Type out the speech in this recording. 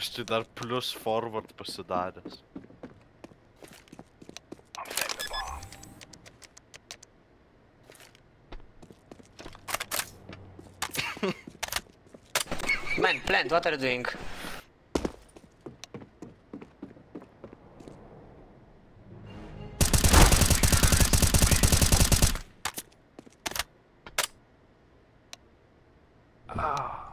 Štai dar plus forward pasidaręs. Man, plant, what are you doing? Ah.